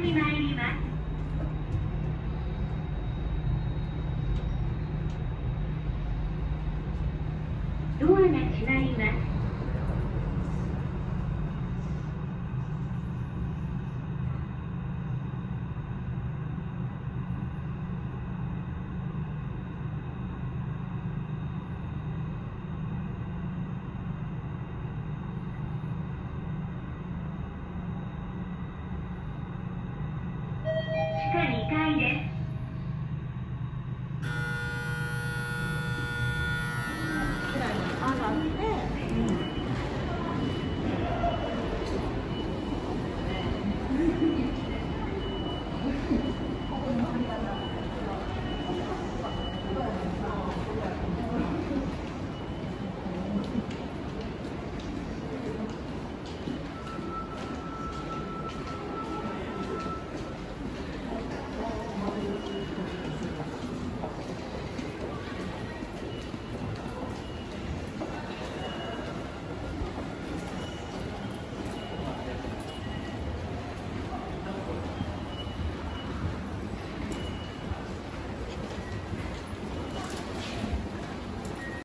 に参ります。ドアが閉まります。です。